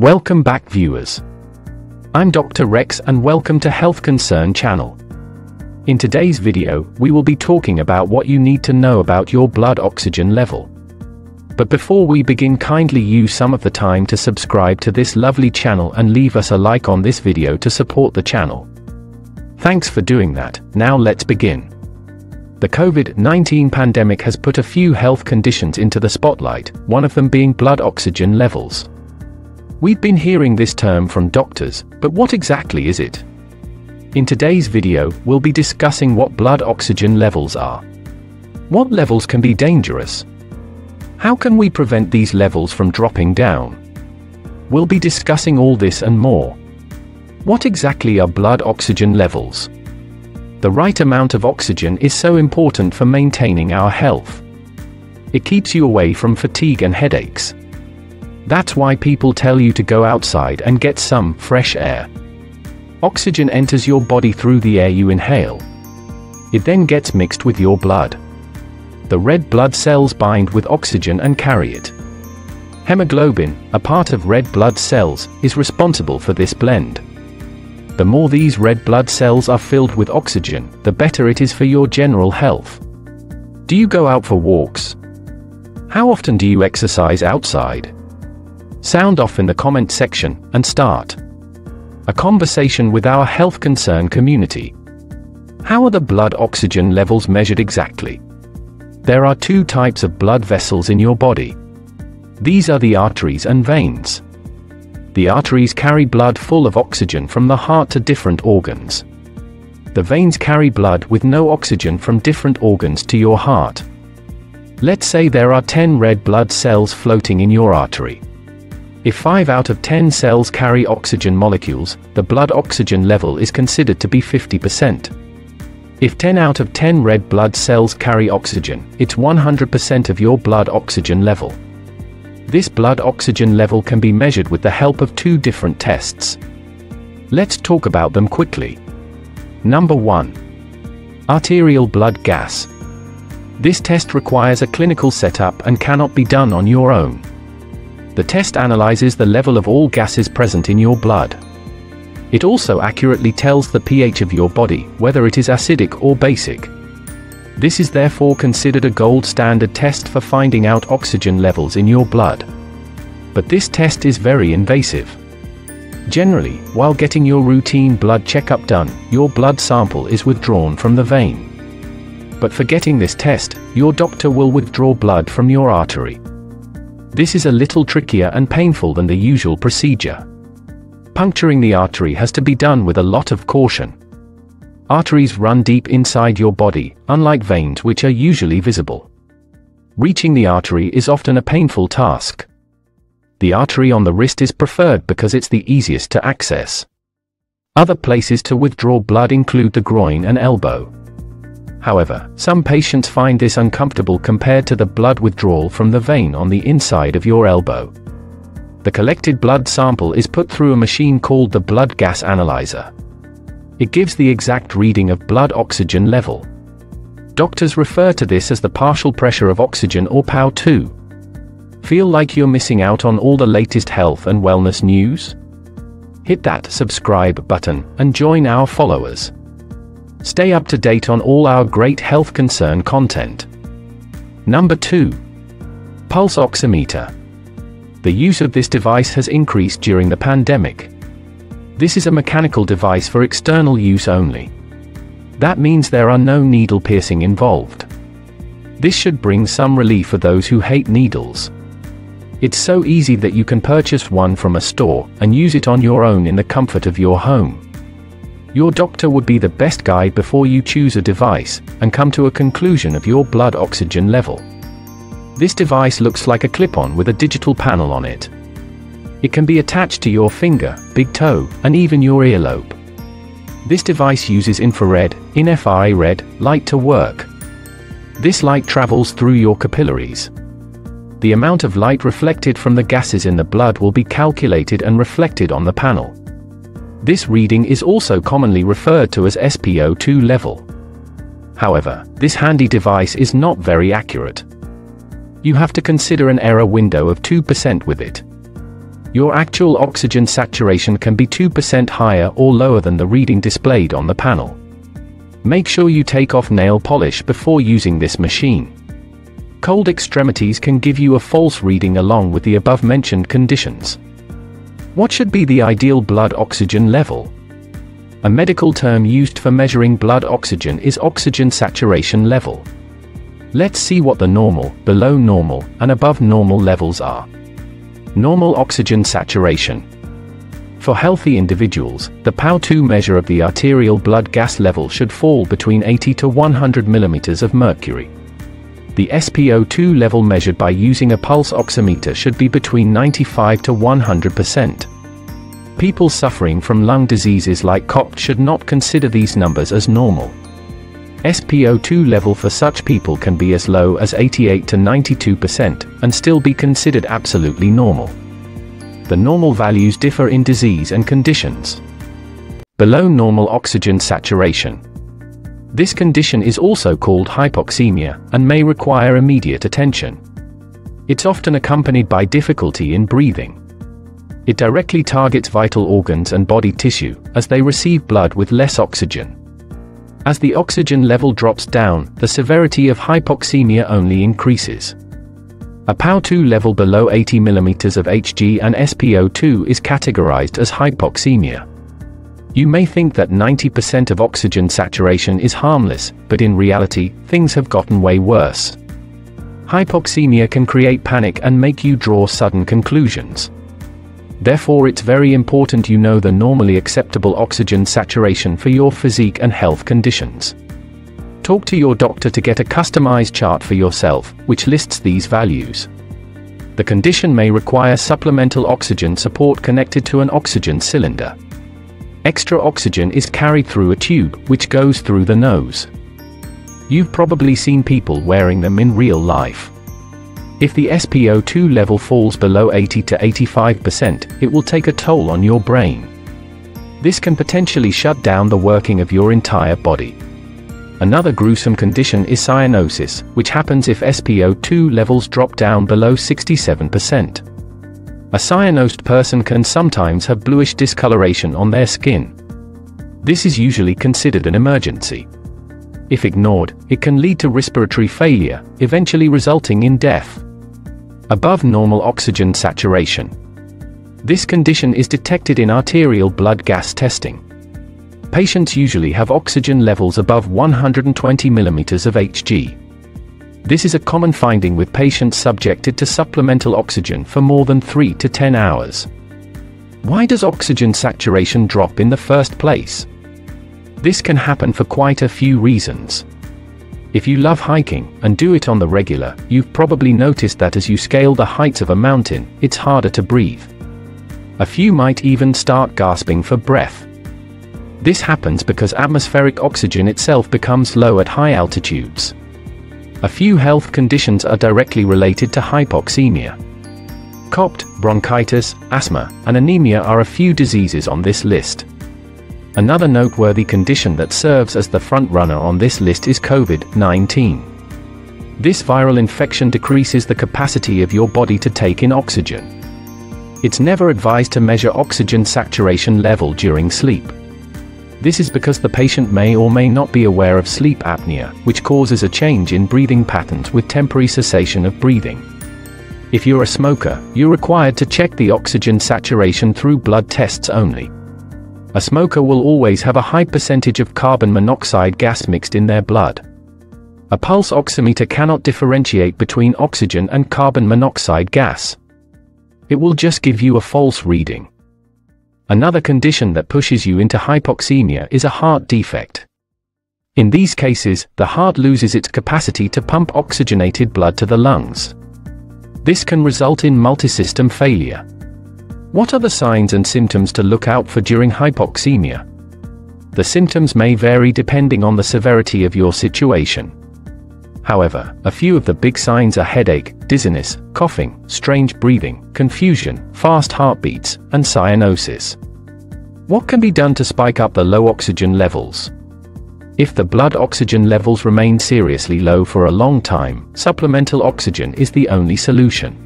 Welcome back viewers. I'm Dr. Rex and welcome to Health Concern channel. In today's video, we will be talking about what you need to know about your blood oxygen level. But before we begin kindly use some of the time to subscribe to this lovely channel and leave us a like on this video to support the channel. Thanks for doing that, now let's begin. The COVID-19 pandemic has put a few health conditions into the spotlight, one of them being blood oxygen levels. We've been hearing this term from doctors, but what exactly is it? In today's video, we'll be discussing what blood oxygen levels are. What levels can be dangerous? How can we prevent these levels from dropping down? We'll be discussing all this and more. What exactly are blood oxygen levels? The right amount of oxygen is so important for maintaining our health. It keeps you away from fatigue and headaches. That's why people tell you to go outside and get some fresh air. Oxygen enters your body through the air you inhale. It then gets mixed with your blood. The red blood cells bind with oxygen and carry it. Hemoglobin, a part of red blood cells, is responsible for this blend. The more these red blood cells are filled with oxygen, the better it is for your general health. Do you go out for walks? How often do you exercise outside? Sound off in the comment section and start a conversation with our health concern community. How are the blood oxygen levels measured exactly? There are two types of blood vessels in your body. These are the arteries and veins. The arteries carry blood full of oxygen from the heart to different organs. The veins carry blood with no oxygen from different organs to your heart. Let's say there are 10 red blood cells floating in your artery. If 5 out of 10 cells carry oxygen molecules, the blood oxygen level is considered to be 50%. If 10 out of 10 red blood cells carry oxygen, it's 100% of your blood oxygen level. This blood oxygen level can be measured with the help of two different tests. Let's talk about them quickly. Number 1. Arterial blood gas. This test requires a clinical setup and cannot be done on your own. The test analyzes the level of all gases present in your blood. It also accurately tells the pH of your body, whether it is acidic or basic. This is therefore considered a gold standard test for finding out oxygen levels in your blood. But this test is very invasive. Generally, while getting your routine blood checkup done, your blood sample is withdrawn from the vein. But for getting this test, your doctor will withdraw blood from your artery. This is a little trickier and painful than the usual procedure. Puncturing the artery has to be done with a lot of caution. Arteries run deep inside your body, unlike veins which are usually visible. Reaching the artery is often a painful task. The artery on the wrist is preferred because it's the easiest to access. Other places to withdraw blood include the groin and elbow. However, some patients find this uncomfortable compared to the blood withdrawal from the vein on the inside of your elbow. The collected blood sample is put through a machine called the blood gas analyzer. It gives the exact reading of blood oxygen level. Doctors refer to this as the partial pressure of oxygen or PaO2. Feel like you're missing out on all the latest health and wellness news? Hit that subscribe button and join our followers. Stay up to date on all our great health concern content. Number 2. Pulse oximeter. The use of this device has increased during the pandemic. This is a mechanical device for external use only. That means there are no needle piercing involved. This should bring some relief for those who hate needles. It's so easy that you can purchase one from a store and use it on your own in the comfort of your home. Your doctor would be the best guide before you choose a device and come to a conclusion of your blood oxygen level. This device looks like a clip-on with a digital panel on it. It can be attached to your finger, big toe, and even your earlobe. This device uses infrared, NFI red, light to work. This light travels through your capillaries. The amount of light reflected from the gases in the blood will be calculated and reflected on the panel. This reading is also commonly referred to as SpO2 level. However, this handy device is not very accurate. You have to consider an error window of 2% with it. your actual oxygen saturation can be 2% higher or lower than the reading displayed on the panel. Make sure you take off nail polish before using this machine. Cold extremities can give you a false reading along with the above mentioned conditions. What should be the ideal blood oxygen level? A medical term used for measuring blood oxygen is oxygen saturation level. Let's see what the normal, below normal, and above normal levels are. Normal oxygen saturation. For healthy individuals, the PaO2 measure of the arterial blood gas level should fall between 80 to 100 mm of mercury. The SpO2 level measured by using a pulse oximeter should be between 95 to 100%. People suffering from lung diseases like COPD should not consider these numbers as normal. SpO2 level for such people can be as low as 88 to 92% and still be considered absolutely normal. The normal values differ in disease and conditions. Below normal oxygen saturation. This condition is also called hypoxemia and may require immediate attention. It's often accompanied by difficulty in breathing. It directly targets vital organs and body tissue as they receive blood with less oxygen. As the oxygen level drops down, the severity of hypoxemia only increases. A PaO2 level below 80 mm of Hg and SpO2 is categorized as hypoxemia. You may think that 90% of oxygen saturation is harmless, but in reality, things have gotten way worse. Hypoxemia can create panic and make you draw sudden conclusions. Therefore it's very important you know the normally acceptable oxygen saturation for your physique and health conditions. Talk to your doctor to get a customized chart for yourself, which lists these values. The condition may require supplemental oxygen support connected to an oxygen cylinder. Extra oxygen is carried through a tube, which goes through the nose. You've probably seen people wearing them in real life. If the SpO2 level falls below 80 to 85%, it will take a toll on your brain. This can potentially shut down the working of your entire body. Another gruesome condition is cyanosis, which happens if SpO2 levels drop down below 67%. A cyanosed person can sometimes have bluish discoloration on their skin. This is usually considered an emergency. If ignored, it can lead to respiratory failure, eventually resulting in death above normal oxygen saturation. This condition is detected in arterial blood gas testing. Patients usually have oxygen levels above 120 mm of Hg. This is a common finding with patients subjected to supplemental oxygen for more than 3 to 10 hours. Why does oxygen saturation drop in the first place? This can happen for quite a few reasons. If you love hiking, and do it on the regular, you've probably noticed that as you scale the heights of a mountain, it's harder to breathe. A few might even start gasping for breath. This happens because atmospheric oxygen itself becomes low at high altitudes. A few health conditions are directly related to hypoxemia. COPD, bronchitis, asthma, and anemia are a few diseases on this list. Another noteworthy condition that serves as the front-runner on this list is COVID-19. This viral infection decreases the capacity of your body to take in oxygen. It's never advised to measure oxygen saturation level during sleep. This is because the patient may or may not be aware of sleep apnea, which causes a change in breathing patterns with temporary cessation of breathing. If you're a smoker, you're required to check the oxygen saturation through blood tests only. A smoker will always have a high percentage of carbon monoxide gas mixed in their blood. A pulse oximeter cannot differentiate between oxygen and carbon monoxide gas. It will just give you a false reading. Another condition that pushes you into hypoxemia is a heart defect. In these cases, the heart loses its capacity to pump oxygenated blood to the lungs. This can result in multisystem failure. What are the signs and symptoms to look out for during hypoxemia? The symptoms may vary depending on the severity of your situation. However, a few of the big signs are headache, dizziness, coughing, strange breathing, confusion, fast heartbeats, and cyanosis. What can be done to spike up the low oxygen levels? If the blood oxygen levels remain seriously low for a long time, supplemental oxygen is the only solution.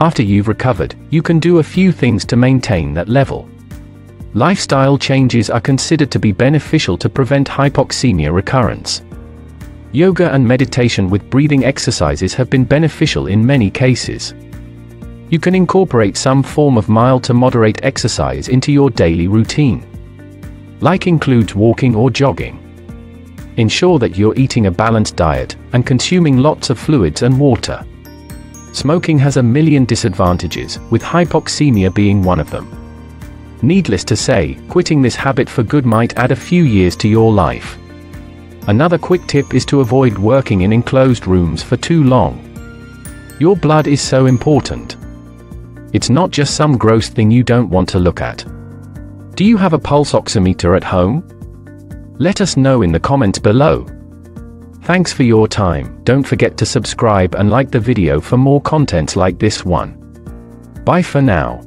After you've recovered, you can do a few things to maintain that level. Lifestyle changes are considered to be beneficial to prevent hypoxemia recurrence. Yoga and meditation with breathing exercises have been beneficial in many cases. You can incorporate some form of mild to moderate exercise into your daily routine. Like includes walking or jogging. Ensure that you're eating a balanced diet and consuming lots of fluids and water. Smoking has a million disadvantages, with hypoxemia being one of them. Needless to say, quitting this habit for good might add a few years to your life. Another quick tip is to avoid working in enclosed rooms for too long. Your blood is so important. It's not just some gross thing you don't want to look at. Do you have a pulse oximeter at home? Let us know in the comments below. Thanks for your time, don't forget to subscribe and like the video for more contents like this one. Bye for now.